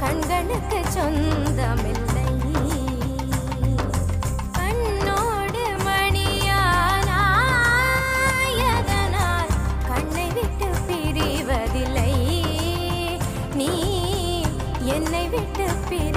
கண்களுக்கு சொந்தமில்லை. கண்ணோடு மணியானாயதனால் கண்ணை விட்டு பிரிவதில்லை. நீ என்னை விட்டு பிரி